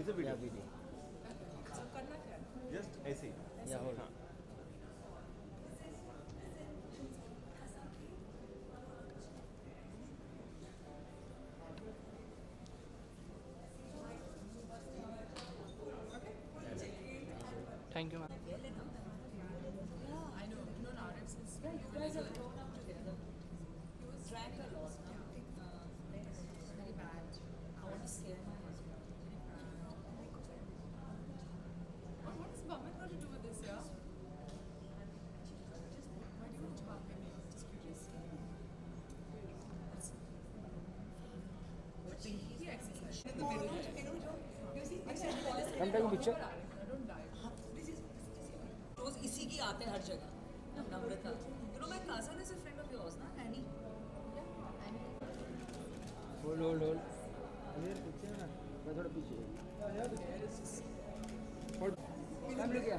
Is a video just ऐसे ही. हाँ thank you ma'am I know. No, no, it's, it's yeah, you guys have grown up together. He was drank a lot. Uh, very bad. I want to scare my husband. What, what does Bhavin got to do with this, yeah? Why do you want to talk with me? Just curious. What he exercise? In the middle. I'm taking a picture. I don't die. रोज इसी की आते हर जगह Namrata no थोड़ा पीछे hold ma'am look yeah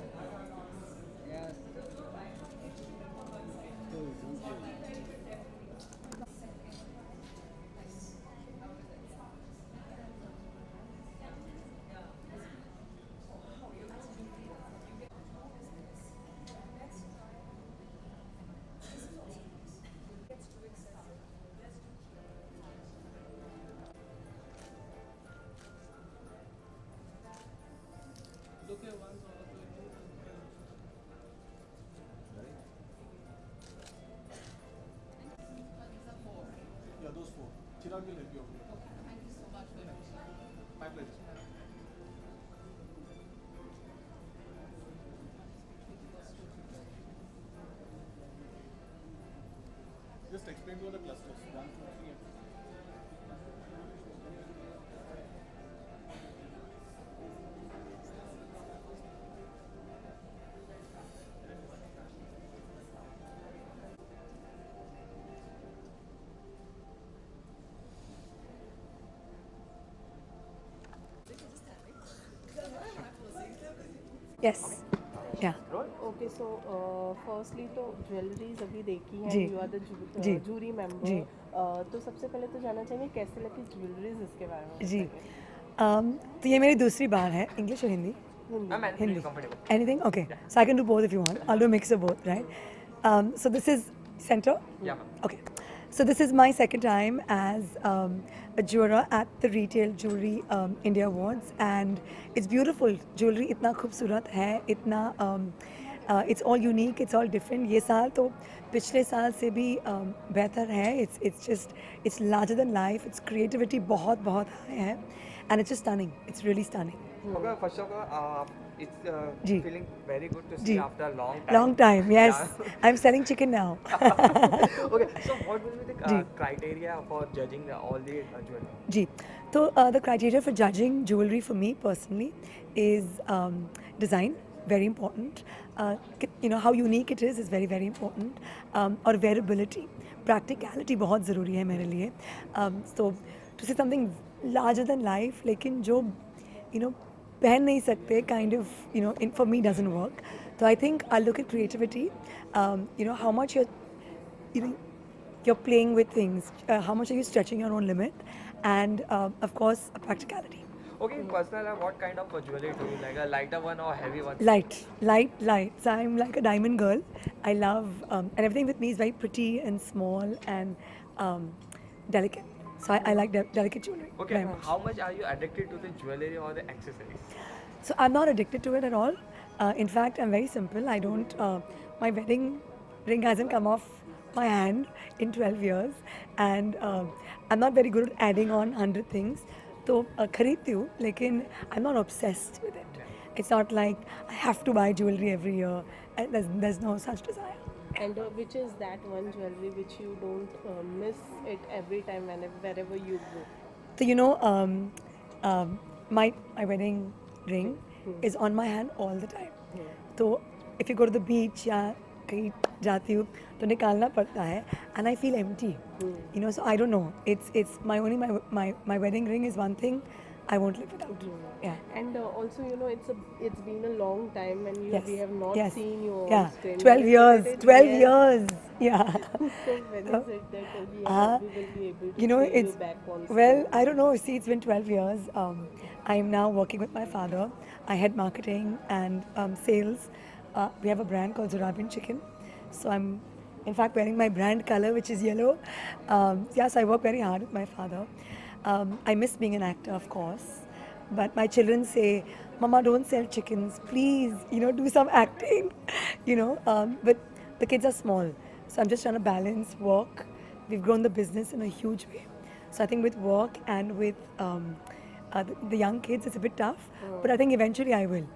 Thank you so much. My pleasure. Yes yeah okay so firstly तो jewelleries अभी देखी है जी। यू आर द जी। जूरी जी। मेंबर तो सबसे पहले तो जानना चाहेंगे कैसे लगी ज्वेलरीज इसके बारे में जी um, तो ये मेरी दूसरी बार है इंग्लिश और Hindi ma'am I Hindi. Comfortable Anything? Okay. So I can do both if you want. I'll do a mix of both, right? Um, so this is center. Yeah ma'am Okay. So this is my second time as um, a juror at the Retail Jewelry um, India Awards, and it's beautiful. Jewelry इतना खूबसूरत है, इतना um, uh, it's all unique, it's all different. ये साल तो पिछले साल से भी um, बेहतर है. It's it's just it's larger than life. Its creativity बहुत बहुत high है, and it's just stunning. It's really stunning. Okay, first of all, uh, it's uh, ji. feeling very good to see ji. after a long time. Long time, yes. Yeah. I'm selling chicken now. okay, so what will be the uh, ji. criteria for judging the, all the uh, jewelry? Ji. So uh, the criteria for judging jewelry for me personally is um, design, very important. Uh, ki- you know how unique it is is very very important. Um, और wearability, practicality बहुत ज़रूरी है मेरे लिए. Um, so to say something larger than life, लेकिन जो you know पहन नहीं सकते kind of you know in for me doesn't work तो I think I look at creativity you know how much your you know you're playing with things uh, how much are you stretching your own limit and uh, of course a practicality Okay, personal, uh, what kind of uh, jewelry do you like? A lighter one or heavy one? light light light so i'm like a diamond girl i love um, and everything with me is very pretty and small and um, delicate so i, I like de- delicate jewelry Okay, very much. how much are you addicted to the jewelry or the accessories? So I'm not addicted to it at all. Uh, in fact, I'm very simple. I don't. Uh, my wedding ring hasn't come off my hand in 12 years, and um, I'm not very good at adding on 100 things. So uh, खरीदती हूँ, लेकिन I'm not obsessed with it. It's not like I have to buy jewelry every year. And there's, there's no such desire. And uh, which is that one jewelry which you don't uh, miss it every time whenever wherever you go? So you know, um, um, my my wedding ring is on my hand all the time. तो if you go to the beach या कहीं जाती हूँ तो निकालना पड़ता है and I feel empty. You know, so I don't know. It's it's my only my my my wedding ring is one thing I won't live without. Yeah. And uh, also, you know, it's a it's been a long time, and you, Yes. we have not yes. seen you on Yeah. screen. 12 years. 12 Yes. years. Yeah. So when is it that we, Uh, we will be able to you know, it's you well. I don't know. See, it's been 12 years. Um, I'm now working with my father. I head marketing and um, sales. Uh, we have a brand called Zurabian Chicken. So I'm, in fact, wearing my brand color, which is yellow. Um, yes, I work very hard with my father. Um, I miss being an actor, of course. But my children say, Mama, don't sell chickens. Please, you know, do some acting. You know, um, but the kids are small. So I'm just trying to balance work. We've grown the business in a huge way. So I think with work and with um, uh, the, the young kids, it's a bit tough. But I think eventually I will.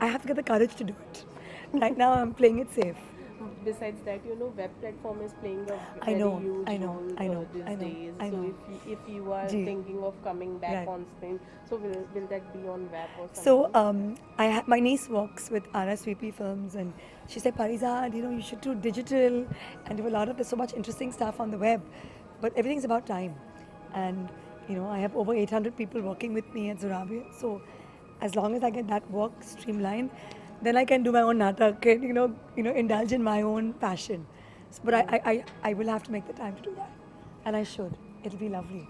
I have to get the courage to do it. Right now, I'm playing it safe. Besides that, you know, web platform is playing a very know, huge I know, role I know, these I know, days. I so if you, if you are Ji. thinking of coming back Right. on screen, so will will that be on web or something? So um, I ha- my niece works with RSVP Films, and she said, Parizad, you know, you should do digital and do a lot of there's so much interesting stuff on the web, but everything's about time, and you know, I have over 800 people working with me at Zurabi, so as long as I get that work streamlined, then I can do my own natak and you know, you know, indulge in my own passion. So, but I, I, I, I will have to make the time to do that, and I should. It'll be lovely.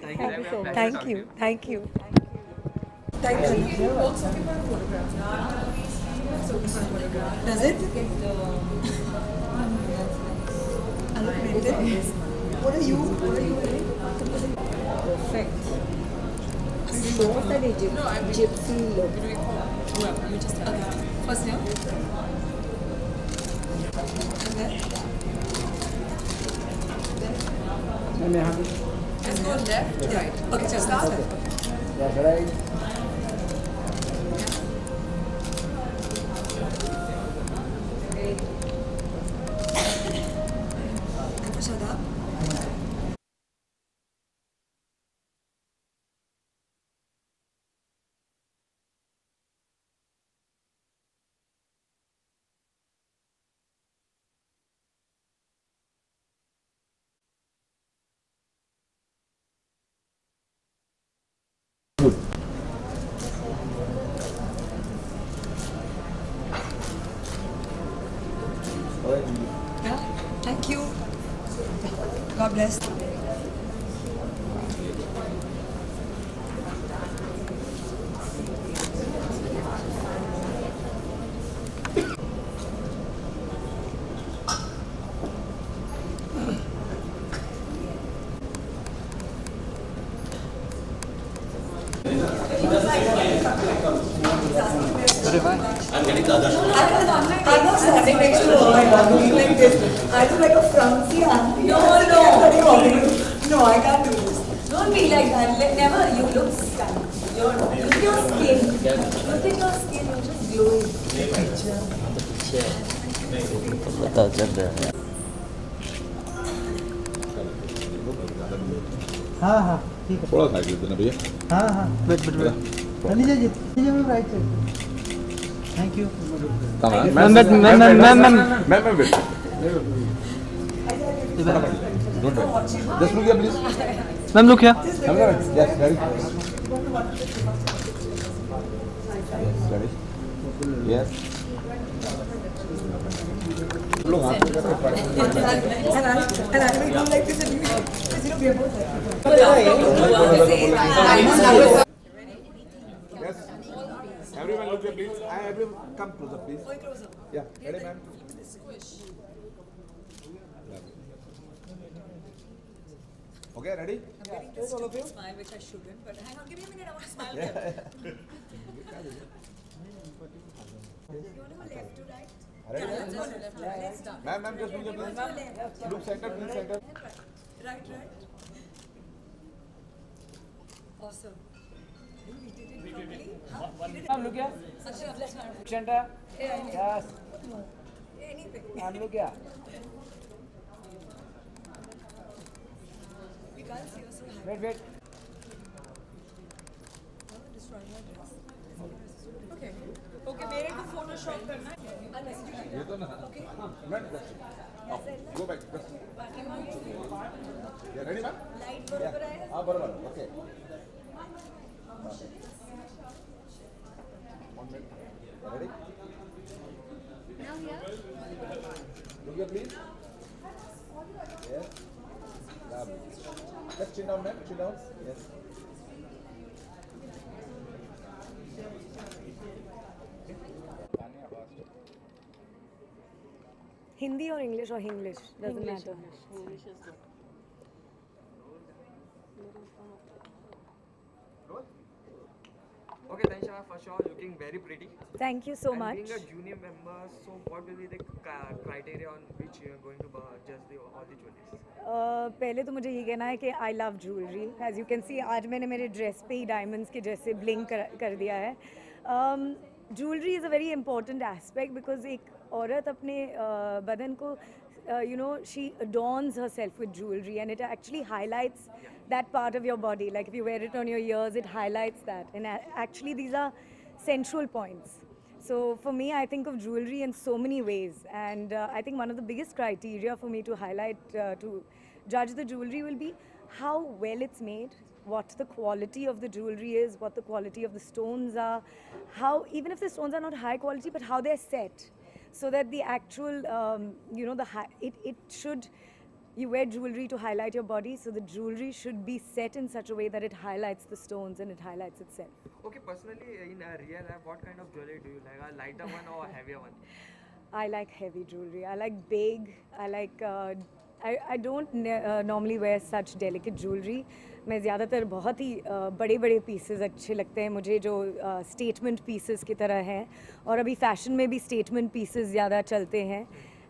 Thank you. Thank you so much. Thank you, thank you, thank you. Does it? What are you? What are you wearing? Perfect. So what's that Egypt? No, I'm gypsy look whoever. You just okay. First name. And then. Then. Just go left, right. Okay, just start. Left, right. Bless. Your skin. You're just glowing. पता चल रहा है हाँ हाँ ठीक है थोड़ा side देना भैया हाँ हाँ वेट वेट वेट लीजिए जी लीजिए ma'am right side thank you ma'am ma'am ma'am ma'am ma'am ma'am ma'am wait don't wait just look here please ma'am look camera yes very Ready? Yes. लोग हाथ में करके पढ़ And I, and I will do like this and you, because you know we are both like Yes. Everyone look here, please. I everyone come closer, please. Yeah. Ready, ma'am? Okay, ready? Smile, which I shouldn't, but hang on, give me a minute, I want to smile. again. it. I'm look here. Akshay, let's not. Center. Yeah, Yes. anything. I'm look here. We can't see us so high. Wait, wait. Destroying my dress. Okay, मेरे को Photoshop करना है. ये तो ना. Oh. Question. Yeah, ready, ma'am? Light बरोबर आहे. Ah, बरोबर. Please. Yes. Just chin down. Chin down. Yes. Hindi or English or English doesn't English, matter. English, English is good. Okay, Tanisha, for sure, looking very pretty. Thank you so and much. Being a junior member, so what will be the criteria on which you are going to uh, judge the, all the jewelries? Uh, पहले तो मुझे ये कहना है कि I love jewellery as you can see आज मैंने मेरे ड्रेस पे ही डायमंड्स के जैसे ब्लिंक कर, कर दिया है jewellery is a very important aspect because एक औरत अपने uh, बदन को you know she adorns herself with jewelry and it actually highlights that part of your body like if you wear it on your ears it highlights that and a- actually these are central points so for me, I think of jewelry in so many ways, and uh, I think one of the biggest criteria for me to highlight uh, to judge the jewelry will be how well it's made, what the quality of the jewelry is, what the quality of the stones are, how even if the stones are not high quality, but how they're set, so that the actual, um, you know, the it it should. You wear jewelry to highlight your body, so the jewelry should be set in such a way that it highlights the stones and it highlights itself. Okay, personally, in uh, real life, what kind of jewelry do you like? A lighter one or a heavier one? I like heavy jewelry. I like big. I like. Uh, I, I don't ne- uh, normally wear such delicate jewelry. मैं ज़्यादातर बहुत ही बड़े बड़े pieces अच्छे लगते हैं, मुझे जो स्टेटमेंट पीसेस की तरह हैं, और अभी फ़ैशन में भी स्टेटमेंट पीसेस ज़्यादा चलते हैं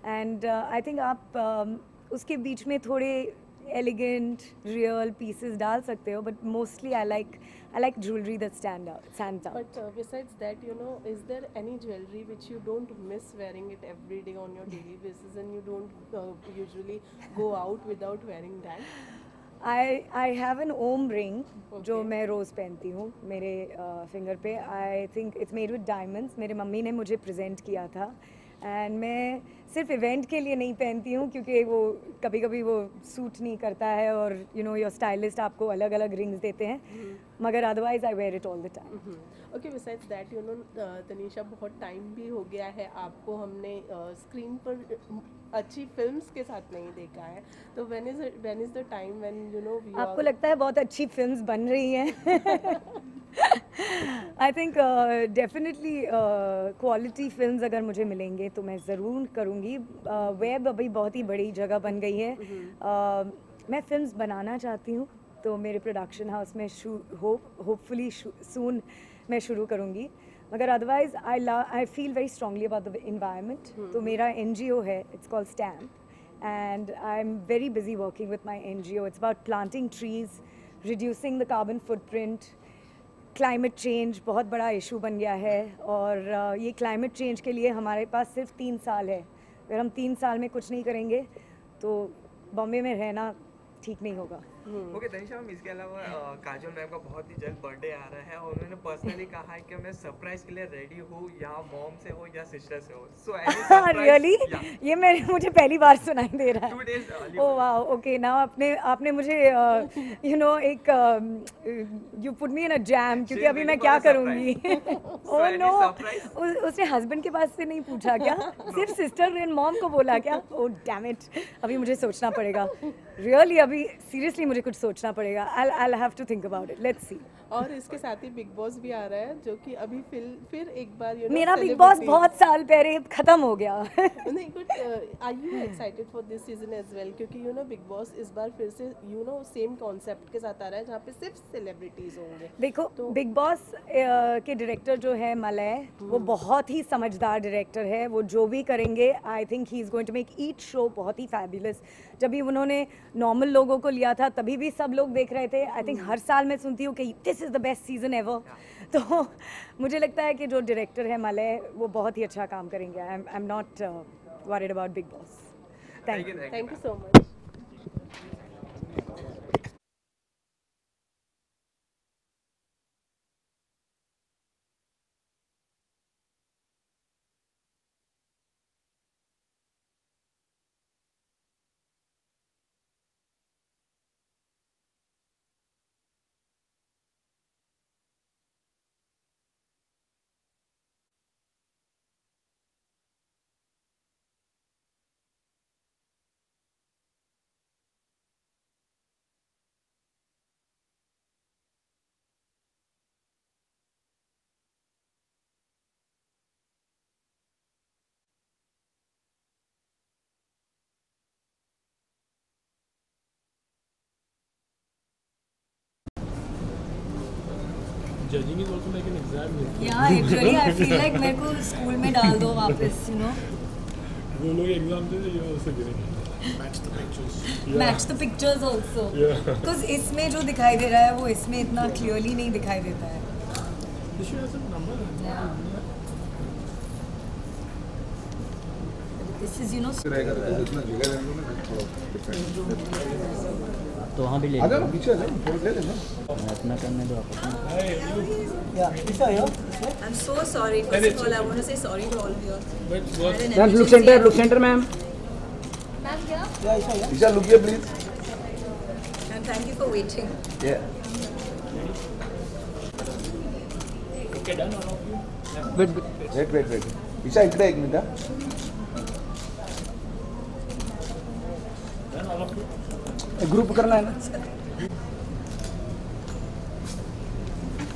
एंड आई थिंक आप उसके बीच में थोड़े एलिगेंट रियल पीसेज डाल सकते हो but mostly I like I like jewellery that stand out but you know is there any jewellery which you don't miss wearing it everyday on your daily basis and you don't usually go out without wearing that I I have an Om ring जो मैं रोज़ पहनती हूँ मेरे finger पे. I think it's made with diamonds मेरे mummy ने मुझे प्रेजेंट किया था. एंड मैं सिर्फ़ इवेंट के लिए नहीं पहनती हूँ क्योंकि वो कभी कभी वो सूट नहीं करता है और यू नो योर स्टाइलिस्ट आपको अलग अलग रिंग्स देते हैं। मगर otherwise I wear it all the time okay besides that you know Tanisha बहुत टाइम भी हो गया है आपको हमने स्क्रीन पर uh, अच्छी फिल्म्स के साथ नहीं देखा है। तो when is when is the time when you know आपको लगता है बहुत अच्छी फिल्म्स बन रही हैं? I think definitely quality film अगर मुझे मिलेंगे तो मैं ज़रूर करूँगी। वेब अभी बहुत ही बड़ी जगह बन गई है। Uh, मैं फ़िल्म बनाना चाहती हूँ तो मेरे प्रोडक्शन हाउस में होप होपफुली सून मैं शुरू करूँगी। मगर otherwise I love I feel very strongly about the environment तो मेरा एनजीओ है it's called stamp and and I'm very busy working with my NGO. It's about planting trees, reducing the carbon footprint. Climate change बहुत बड़ा issue बन गया है और ये क्लाइमेट चेंज के लिए हमारे पास सिर्फ़ तीन साल है। अगर हम तीन साल में कुछ नहीं करेंगे तो बॉम्बे में रहना ठीक नहीं होगा। ओके तनिषा मैम इसके अलावा काजल मैम का बहुत ही जल्द बर्थडे आ रहा है और उन्होंने पर्सनली कहा है कि मैं सरप्राइज़ के लिए रेडी हूँ या मॉम से हो या सिस्टर से हो। सो रियली ये मैंने मुझे पहली बार सुनाई दे रहा है। डेज़ ओ वाह ओके नाउ आपने आपने मुझे यू नो एक you put me in a jam क्योंकि अभी मैं क्या करूँगी? ओ नो उसने हस्बैंड के पास से नहीं पूछा क्या? सिर्फ़ सिस्टर एंड मॉम को बोला क्या? ओ डैम इट अभी मुझे सोचना पड़ेगा। रियली अभी सीरियसली मुझे कुछ सोचना पड़ेगा। I I have to think about it let's see और इसके साथ ही बिग बॉस भी आ रहा है जो कि अभी फिर फिर एक बार यू मेरा बिग बॉस बहुत साल पहले खत्म हो गया। नहीं but are you excited for this season as well क्योंकि यू नो बिग बॉस इस बार फिर से यू नो सेम कॉन्सेप्ट के साथ आ रहा है जहाँ पे सिर्फ़ सेलिब्रिटीज होंगे। देखो बिग बॉस के डायरेक्टर जो है मलय वो बहुत ही समझदार डायरेक्टर है वो जो भी करेंगे I think he is going to make each show बहुत ही फैबुलस जब भी उन्होंने नॉर्मल लोगों को लिया था तभी भी सब लोग देख रहे थे। आई थिंक हर साल मैं सुनती हूँ कि this is the best season ever तो मुझे लगता है कि जो डायरेक्टर है मलय वो बहुत ही अच्छा काम करेंगे. I am not worried about Bigg Boss thank you thank you so much Judging is also like an exam. Yeah literally I feel like मेरे को स्कूल में डाल दो वापस यू नो वो लोग एग्ज़ाम दे ये also गिरेंगे match the pictures match the pictures also because इसमें जो दिखाई दे रहा है वो इसमें इतना क्लियरली नहीं दिखाई देता है। This. This is you know रहेगा तो जितना जगह तो वहाँ भी ले लेना अपना करने दो आप अपना I'm so sorry. First of all, I want to say sorry to all of you. But what? I had an ma'am look centre look centre ma'am Isha look here please And thank you for waiting. या Okay, done all of you. Wait wait wait wait Isha इकडे एक minute हा. Done all of you. Group करना है ना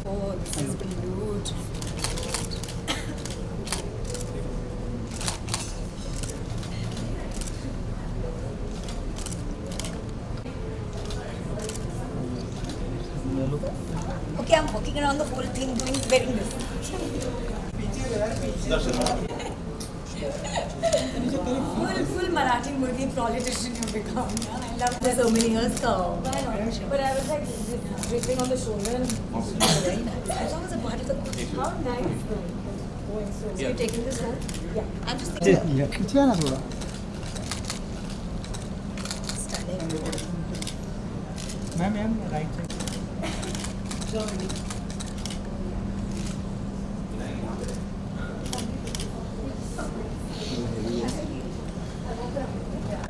Oh, this is huge. Okay, I'm walking around the whole thing doing wearing this. full, full Marathi Murgi politician you become. I so many years, so. But I was like dripping on the shoulder and Very nice. As long as a part of the how nice though. So you're taking this home? Yeah. I'm just thinking. पीछे आना थोड़ा Stunning. Ma'am ma'am right side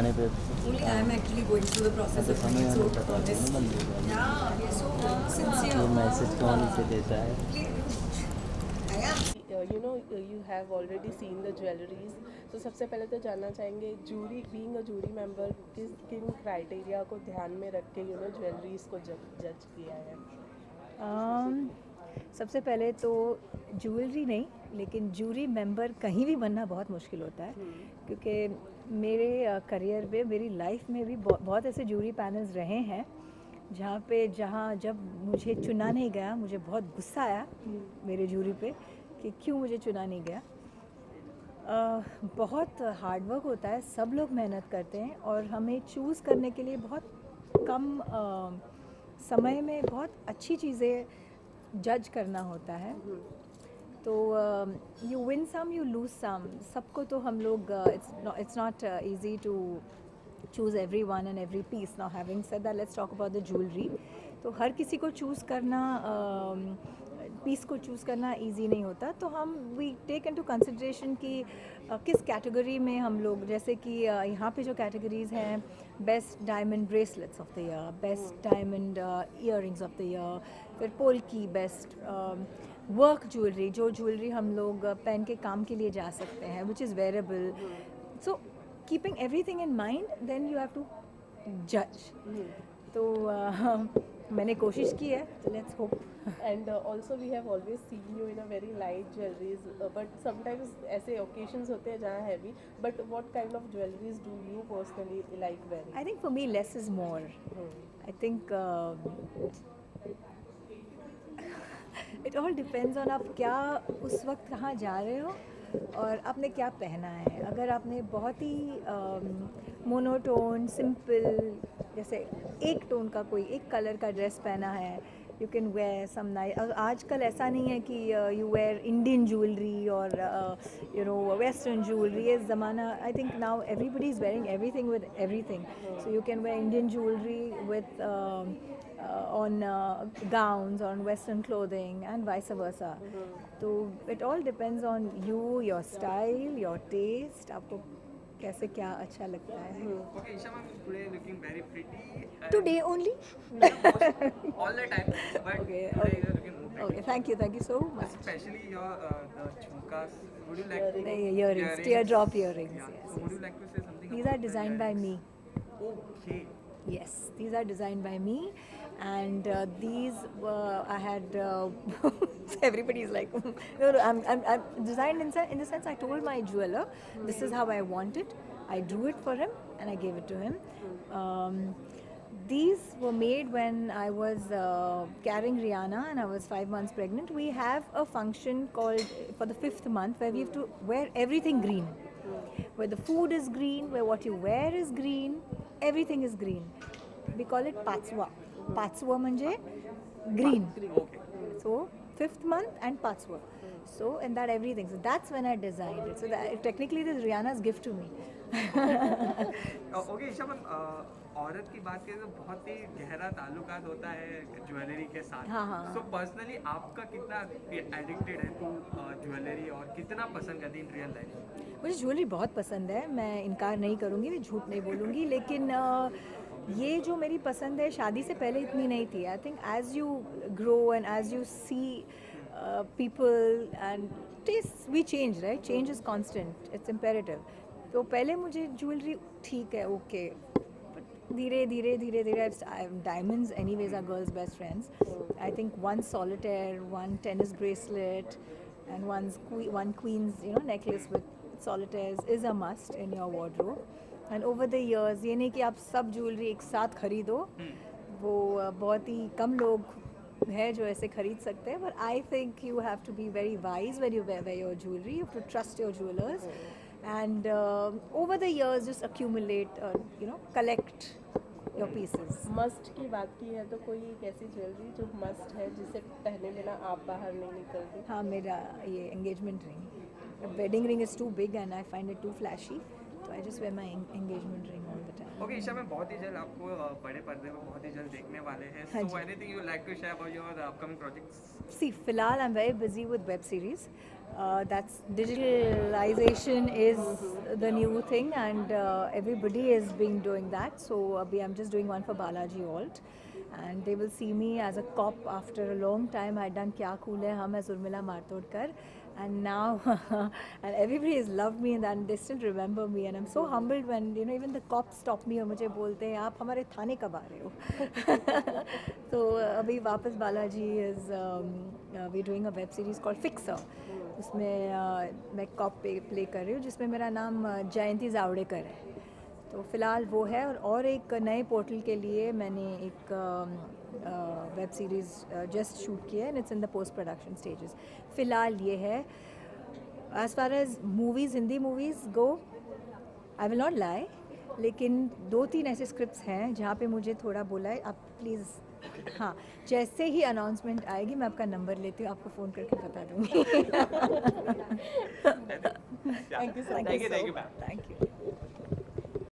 आने पे Only I am actually going through the process of being so honest. Yeah, you're so sincere. ये message कौन से देता है? You know you have already seen the jewelleries तो सबसे पहले तो जानना चाहेंगे jury being a jury member किस किन क्राइटेरिया को ध्यान में रख के यू नो ज्वेलरीज को जज किया है? Um, सबसे पहले तो ज्वेलरी नहीं लेकिन जूरी मेंबर कहीं भी बनना बहुत मुश्किल होता है। क्योंकि मेरे करियर में मेरी लाइफ में भी बहुत ऐसे जूरी पैनल्स रहे हैं जहाँ पे जहाँ जब मुझे चुना नहीं गया मुझे बहुत गुस्सा आया मेरे जूरी पे कि क्यों मुझे चुना नहीं गया। अ, बहुत हार्ड वर्क होता है सब लोग मेहनत करते हैं और हमें चूज़ करने के लिए बहुत कम अ, समय में बहुत अच्छी चीज़ें जज करना होता है तो you win some you lose some सबको तो हम लोग it's not easy to choose everyone and every piece. Now, having said that, let's talk about the jewelry. तो हर किसी को चूज़ करना पीस को चूज़ करना इजी नहीं होता तो हम वी टेक इनटू कंसिड्रेशन कि uh, किस कैटेगरी में हम लोग जैसे कि यहाँ पे जो कैटेगरीज हैं best diamond bracelets of the year best diamond ear of the year फिर पोल की बेस्ट वर्क ज्वेलरी जो ज्वेलरी हम लोग पहन के काम के लिए जा सकते हैं which is wearable so keeping everything in mind then you have to जज तो uh, मैंने कोशिश की है let's hope and also we have always seen you in a very light jewelleries but sometimes ऐसे ओकेजन्स होते हैं जहाँ heavy but what kind of jewelleries do you personally like very I think for me less is more I think it all depends on आप क्या उस वक्त कहाँ जा रहे हो और आपने क्या पहना है। अगर आपने बहुत ही um, मोनोटोन सिंपल एक टोन का कोई एक कलर का ड्रेस पहना है you can wear some nice आजकल ऐसा नहीं है कि यू वेयर इंडियन ज्वेलरी और यू नो वेस्टर्न ज्वेलरी ये ज़माना I think now everybody is wearing everything with everything so you can wear Indian jewellery with on uh, gowns, on Western clothing, and vice versa. So it all depends on you, your style, your taste. आपको कैसे क्या अच्छा लगता है? Today only all the time okay okay thank you thank you so much specially your jhumkas would you like to नहीं tear drop earrings yes would you like to say something these are design by me okay yes these are design by me and uh, these uh, I had. Uh, everybody is like, no, no, I'm, I'm, I'm designed in, in the sense I told my jeweler, this is how I want it. I drew it for him and I gave it to him. Um, these were made when I was uh, carrying Rihanna and I was five months pregnant. We have a function called for the fifth month where we have to wear everything green. Where the food is green, where what you wear is green, everything is green. We call it patswa. पाचवं म्हणजे green. So fifth month and पाचवं. So in that everything so that's when I design so that technically this Rihanna's gift to me okay औरत की बात करें तो बहुत ही गहरा ताल्लुकात होता है ज्वेलरी के साथ। हाँ हाँ। सो पर्सनली आपका कितना एडिक्टेड है तू ज्वेलरी और कितना पसंद करती इन रियल लाइफ मुझे ज्वेलरी बहुत पसंद है। मैं इनकार नहीं करूँगी मैं झूठ नहीं बोलूँगी लेकिन ये जो मेरी पसंद है, शादी से पहले इतनी नहीं थी। I think as you grow and as you see people and taste we change right change is constant it's imperative तो पहले मुझे ज्वेलरी ठीक है ओके धीरे धीरे धीरे धीरे diamonds anyways are girls best friends I think one solitaire one tennis bracelet and one one queen's, you know, necklace with solitaires is a must in your wardrobe. And over the years ये नहीं कि आप सब jewellery एक साथ खरीदो हम्म। वो बहुत ही कम लोग हैं जो ऐसे खरीद सकते हैं but I think you have to be very wise where you way your jewellery you to trust your jewellers and over the years just accumulate you know collect your pieces must की बात की है तो कोई एक ऐसी jewellery जो must है जिसे पहने बिना आप बाहर नहीं निकलते? हाँ मेरा ये engagement ring wedding ring is too big and I find it too flashy तो I just wear my engagement ring all the time okay Isha ma'am बहुत ही जल्द आपको बड़े पर्दे में बहुत ही जल्द देखने वाले हैं हाँ so anything you like to share about your upcoming projects See, Filal, I'm very busy with web series. Uh, that's digitalization is the new thing, and uh, everybody is being doing that. So, abhi I'm just doing one for Balaji Alt, and they will see me as a cop after a long time. I'd done Kya Cool Hai Hum as Urmila Martodkar, and now, and everybody has loved me, and then they still remember me, and I'm so humbled when you know even the cops stop me और मुझे बोलते हैं आप हमारे थाने कब आ रहे हो? तो अभी वापस Balaji is we doing a web series called fixer उसमें uh, मैं कॉप पे प्ले कर रही हूँ जिसमें मेरा नाम uh, जयंती जावड़ेकर है। तो फ़िलहाल वो है और और एक नए पोर्टल के लिए मैंने एक वेब सीरीज़ जस्ट शूट है and it's in the post production stages फ़िलहाल ये है। As far as movies Hindi movies go I will not lie लेकिन दो तीन ऐसे स्क्रिप्ट्स हैं जहाँ पे मुझे थोड़ा बोला है। आप प्लीज़ हाँ जैसे ही अनाउंसमेंट आएगी मैं आपका नंबर लेती हूँ आपको फ़ोन करके बता दूँगी। Thank you thank you thank you